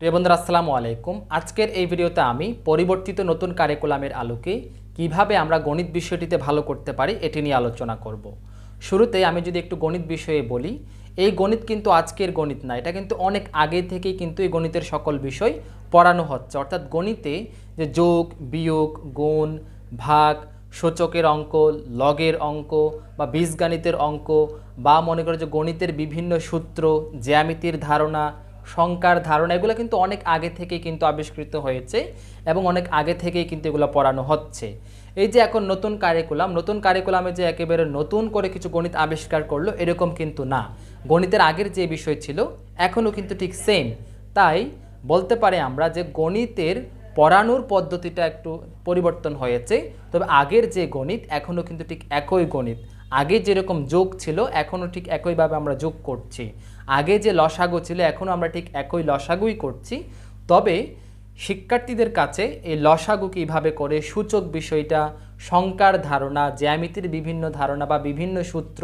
প্রিয় বন্ধুরা, আসসালামু আলাইকুম। আজকের এই ভিডিওতে আমি পরিবর্তিত নতুন কারিকুলামের আলোকে কীভাবে আমরা গণিত বিষয়টিতে ভালো করতে পারি এটি নিয়ে আলোচনা করব। শুরুতে আমি যদি একটু গণিত বিষয়ে বলি, এই গণিত কিন্তু আজকের গণিত না, এটা কিন্তু অনেক আগে থেকেই কিন্তু এই গণিতের সকল বিষয় পড়ানো হচ্ছে। অর্থাৎ গণিতে যে যোগ, বিয়োগ, গুণ, ভাগ, সূচকের অঙ্ক, লগের অঙ্ক বা বীজগণিতের অঙ্ক বা মনে করো যে গণিতের বিভিন্ন সূত্র, জ্যামিতির ধারণা সংখ্যার ধারণা, এগুলো কিন্তু অনেক আগে থেকেই কিন্তু আবিষ্কৃত হয়েছে এবং অনেক আগে থেকেই কিন্তু এগুলো পড়ানো হচ্ছে। এই যে এখন নতুন কারিকুলাম নতুন কারিকুলামে যে একেবারে নতুন করে কিছু গণিত আবিষ্কার করল, এরকম কিন্তু না। গণিতের আগের যে বিষয় ছিল, এখনও কিন্তু ঠিক সেম তাই বলতে পারে আমরা যে গণিতের পড়ানোর পদ্ধতিটা একটু পরিবর্তন হয়েছে, তবে আগের যে গণিত, এখনও কিন্তু ঠিক একই গণিত। আগে যেরকম যোগ ছিল, এখনও ঠিক একইভাবে আমরা যোগ করছি। আগে যে লসাগু ছিল, এখনও আমরা ঠিক একই লসাগুই করছি। তবে শিক্ষার্থীদের কাছে এই লসাগু কীভাবে করে, সূচক বিষয়টা, সংখ্যার ধারণা, জ্যামিতির বিভিন্ন ধারণা বা বিভিন্ন সূত্র,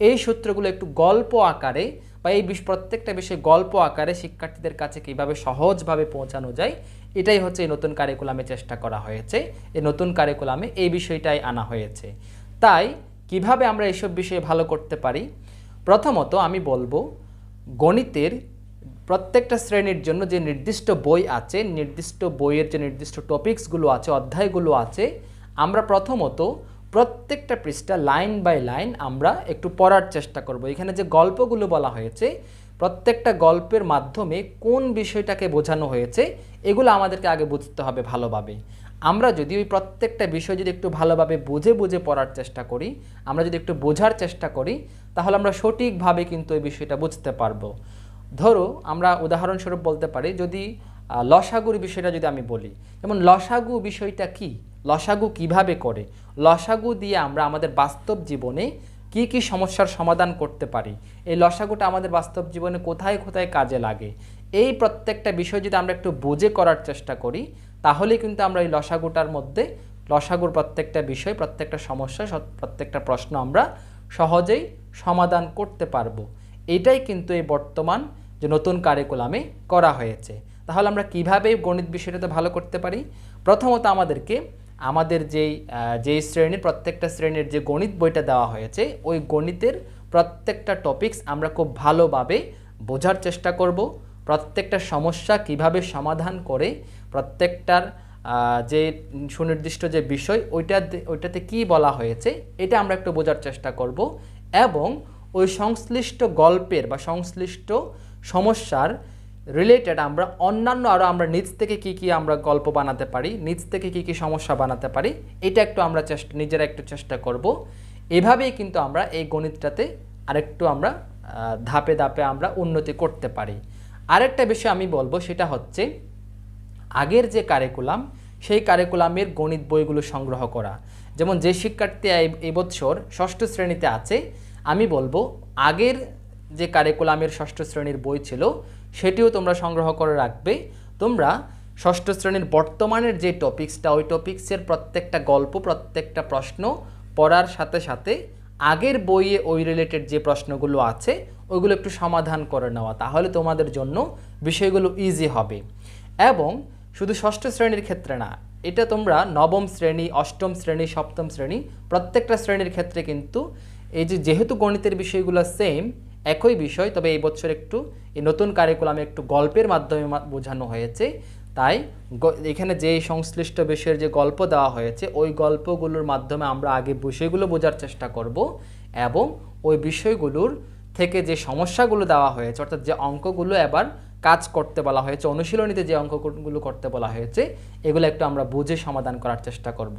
এই সূত্রগুলো একটু গল্প আকারে বা এই প্রত্যেকটা বিষয়ে গল্প আকারে শিক্ষার্থীদের কাছে কীভাবে সহজভাবে পৌঁছানো যায়, এটাই হচ্ছে এই নতুন কারিকুলামে চেষ্টা করা হয়েছে। এই নতুন কারিকুলামে এই বিষয়টাই আনা হয়েছে। তাই কীভাবে আমরা এসব বিষয়ে ভালো করতে পারি? প্রথমত আমি বলব, গণিতের প্রত্যেকটা শ্রেণির জন্য যে নির্দিষ্ট বই আছে, নির্দিষ্ট বইয়ের যে নির্দিষ্ট টপিকসগুলো আছে, অধ্যায়গুলো আছে, আমরা প্রথমত প্রত্যেকটা পৃষ্ঠা লাইন বাই লাইন আমরা একটু পড়ার চেষ্টা করব। এখানে যে গল্পগুলো বলা হয়েছে, প্রত্যেকটা গল্পের মাধ্যমে কোন বিষয়টাকে বোঝানো হয়েছে, এগুলো আমাদেরকে আগে বুঝতে হবে ভালোভাবে। আমরা যদি ওই প্রত্যেকটা বিষয় যদি একটু ভালোভাবে বুঝে বুঝে পড়ার চেষ্টা করি, আমরা যদি একটু বোঝার চেষ্টা করি, তাহলে আমরা সঠিকভাবে কিন্তু এই বিষয়টা বুঝতে পারব। ধরো, আমরা উদাহরণস্বরূপ বলতে পারি, যদি লসাগুর বিষয়টা যদি আমি বলি, যেমন লসাগু বিষয়টা কি? লসাগু কীভাবে করে? লসাগু দিয়ে আমরা আমাদের বাস্তব জীবনে কি কি সমস্যার সমাধান করতে পারি? এই লসাগুটা আমাদের বাস্তব জীবনে কোথায় কোথায় কাজে লাগে? এই প্রত্যেকটা বিষয় যদি আমরা একটু বুঝে করার চেষ্টা করি তাহলে কিন্তু আমরা এই লসাগুটার মধ্যে, লসাগুর প্রত্যেকটা বিষয়, প্রত্যেকটা সমস্যা প্রত্যেকটা প্রশ্ন আমরা সহজেই সমাধান করতে পারব। এটাই কিন্তু এই বর্তমান যে নতুন কারিকুলামে করা হয়েছে। তাহলে আমরা কীভাবে গণিত বিষয়টাতে ভালো করতে পারি? প্রথমত আমাদেরকে আমাদের যেই যেই শ্রেণির, প্রত্যেকটা শ্রেণির যে গণিত বইটা দেওয়া হয়েছে, ওই গণিতের প্রত্যেকটা টপিকস আমরা খুব ভালোভাবে বোঝার চেষ্টা করব। প্রত্যেকটা সমস্যা কীভাবে সমাধান করে, প্রত্যেকটার যে সুনির্দিষ্ট যে বিষয়, ওইটা ওইটাতে কি বলা হয়েছে, এটা আমরা একটু বোঝার চেষ্টা করব এবং ওই সংশ্লিষ্ট গল্পের বা সংশ্লিষ্ট সমস্যার রিলেটেড আমরা অন্যান্য আরও আমরা নিজ থেকে কি কি আমরা গল্প বানাতে পারি নিজ থেকে কি কি সমস্যা বানাতে পারি, এটা একটু আমরা চেষ্টা, নিজেরা একটু চেষ্টা করব। এভাবেই কিন্তু আমরা এই গণিতটাতে আরেকটু আমরা ধাপে ধাপে আমরা উন্নতি করতে পারি। আরেকটা বিষয় আমি বলব, সেটা হচ্ছে আগের যে কারিকুলাম সেই কারিকুলামের গণিত বইগুলো সংগ্রহ করা। যেমন যে শিক্ষার্থী এই- এই বছর ষষ্ঠ শ্রেণীতে আছে, আমি বলব আগের যে কারিকুলামের ষষ্ঠ শ্রেণির বই ছিল, সেটিও তোমরা সংগ্রহ করে রাখবে। তোমরা ষষ্ঠ শ্রেণির বর্তমানের যে টপিক্সটা ওই টপিক্সের প্রত্যেকটা গল্প, প্রত্যেকটা প্রশ্ন পড়ার সাথে সাথে আগের বইয়ে ওই রিলেটেড যে প্রশ্নগুলো আছে, ওইগুলো একটু সমাধান করে নেওয়া, তাহলে তোমাদের জন্য বিষয়গুলো ইজি হবে। এবং শুধু ষষ্ঠ শ্রেণির ক্ষেত্রে না, এটা তোমরা নবম শ্রেণি, অষ্টম শ্রেণি, সপ্তম শ্রেণি, প্রত্যেকটা শ্রেণির ক্ষেত্রে কিন্তু এই যে যেহেতু গণিতের বিষয়গুলো সেম একই বিষয়, তবে এই বছর একটু, এই নতুন কারিকুলামে একটু গল্পের মাধ্যমে বোঝানো হয়েছে। তাই এখানে যে সংশ্লিষ্ট বিষয়ের যে গল্প দেওয়া হয়েছে, ওই গল্পগুলোর মাধ্যমে আমরা আগে বিষয়গুলো বোঝার চেষ্টা করব এবং ওই বিষয়গুলোর থেকে যে সমস্যাগুলো দেওয়া হয়েছে, অর্থাৎ যে অঙ্কগুলো এবার কাজ করতে বলা হয়েছে, অনুশীলনীতে যে অঙ্কগুলো করতে বলা হয়েছে, এগুলো একটু আমরা বুঝে সমাধান করার চেষ্টা করব।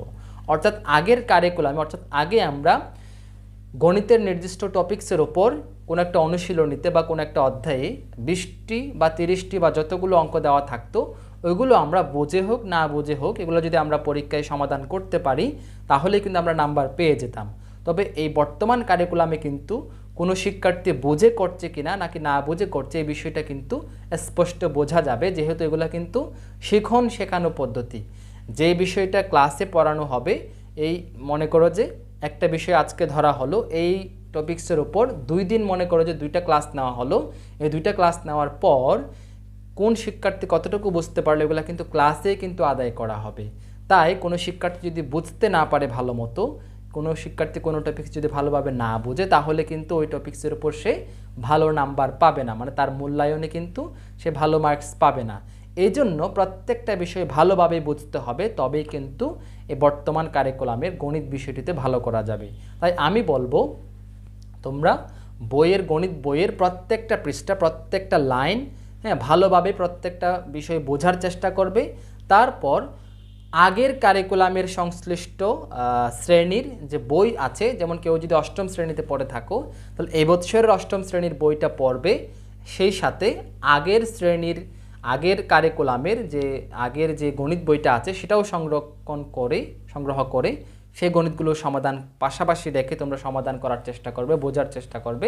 অর্থাৎ আগের কারিকুলামে অর্থাৎ আগে আমরা গণিতের নির্দিষ্ট টপিক্সের ওপর কোনো একটা অনুশীলনীতে বা কোনো একটা অধ্যায়ে বিশটি বা তিরিশটি বা যতগুলো অঙ্ক দেওয়া থাকতো ওইগুলো আমরা বোঝে হোক, না বোঝে হোক, এগুলো যদি আমরা পরীক্ষায় সমাধান করতে পারি তাহলে কিন্তু আমরা নাম্বার পেয়ে যেতাম। তবে এই বর্তমান কারিকুলামে কিন্তু কোনো শিক্ষার্থী বোঝে করছে কিনা, নাকি না বোঝে করছে, এই বিষয়টা কিন্তু স্পষ্ট বোঝা যাবে, যেহেতু এগুলো কিন্তু শিখন শেখানো পদ্ধতি। যে বিষয়টা ক্লাসে পড়ানো হবে, এই মনে করো যে একটা বিষয় আজকে ধরা হলো, এই টপিক্সের উপর দুই দিন মনে করো যে দুইটা ক্লাস নেওয়া হলো। এই দুইটা ক্লাস নেওয়ার পর কোন শিক্ষার্থী কতটুকু বুঝতে পারল এগুলো কিন্তু ক্লাসে কিন্তু আদায় করা হবে। তাই কোনো শিক্ষার্থী যদি বুঝতে না পারে ভালো মতো, কোনো শিক্ষার্থী কোনো টপিক্স যদি ভালোভাবে না বুঝে, তাহলে কিন্তু ওই টপিক্সের উপর সে ভালো নাম্বার পাবে না। মানে তার মূল্যায়নে কিন্তু সে ভালো মার্কস পাবে না। এই জন্য প্রত্যেকটা বিষয় ভালোভাবে বুঝতে হবে, তবেই কিন্তু এই বর্তমান কারিকুলামের গণিত বিষয়টিতে ভালো করা যাবে। তাই আমি বলব, তোমরা বইয়ের গণিত বইয়ের প্রত্যেকটা পৃষ্ঠা, প্রত্যেকটা লাইন হ্যাঁ ভালোভাবে প্রত্যেকটা বিষয় বোঝার চেষ্টা করবে। তারপর আগের কারিকুলামের সংশ্লিষ্ট শ্রেণির যে বই আছে, যেমন কেউ যদি অষ্টম শ্রেণীতে পড়ে থাকো, তাহলে এই বছরের অষ্টম শ্রেণির বইটা পড়বে। সেই সাথে আগের শ্রেণির, আগের কারিকুলামের যে, আগের যে গণিত বইটা আছে, সেটাও সংরক্ষণ করে, সংগ্রহ করে, সেই গণিতগুলো সমাধান পাশাপাশি রেখে তোমরা সমাধান করার চেষ্টা করবে, বোঝার চেষ্টা করবে।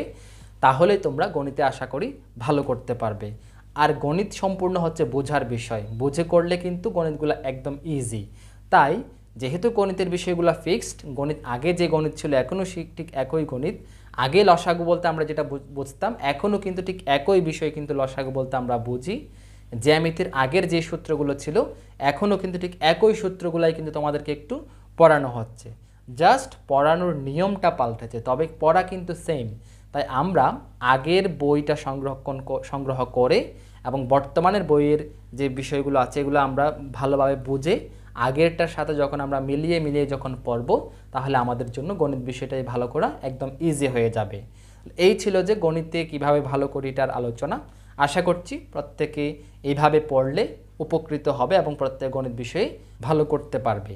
তাহলে তোমরা গণিতে আশা করি ভালো করতে পারবে। আর গণিত সম্পূর্ণ হচ্ছে বোঝার বিষয়। বুঝে করলে কিন্তু গণিতগুলো একদম ইজি তাই যেহেতু গণিতের বিষয়গুলো ফিক্সড গণিত আগে যে গণিত ছিল এখনও ঠিক একই গণিত। আগে লসাগু বলতে আমরা যেটা বুঝতাম, এখনও কিন্তু ঠিক একই বিষয় কিন্তু লসাগু বলতে আমরা বুঝি। জ্যামিতির আগের যে সূত্রগুলো ছিল, এখনও কিন্তু ঠিক একই সূত্রগুলাই কিন্তু তোমাদেরকে একটু পড়ানো হচ্ছে। জাস্ট পড়ানোর নিয়মটা পাল্টেছে, তবে পড়া কিন্তু সেম তাই আমরা আগের বইটা সংরক্ষণ সংগ্রহ করে এবং বর্তমানের বইয়ের যে বিষয়গুলো আছে, এগুলো আমরা ভালোভাবে বুঝে আগেরটার সাথে যখন আমরা মিলিয়ে মিলিয়ে যখন পড়ব, তাহলে আমাদের জন্য গণিত বিষয়টাই ভালো করা একদম ইজি হয়ে যাবে। এই ছিল যে গণিতে কীভাবে ভালো করি এটার আলোচনা। আশা করছি প্রত্যেকে এইভাবে পড়লে উপকৃত হবে এবং প্রত্যেক গণিত বিষয়ে ভালো করতে পারবে।